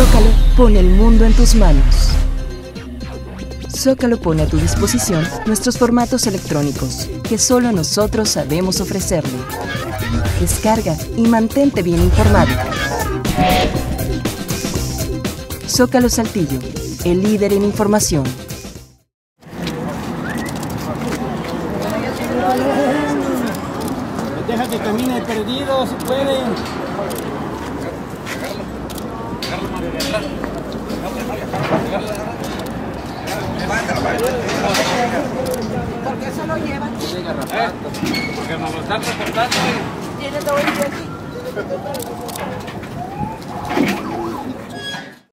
Zócalo pone el mundo en tus manos. Zócalo pone a tu disposición nuestros formatos electrónicos que solo nosotros sabemos ofrecerle. Descarga y mantente bien informado. Zócalo Saltillo, el líder en información. Deja que camine perdido si. ¿Por qué se lo llevan? Porque nos lo están reportando. Tiene todo el día aquí.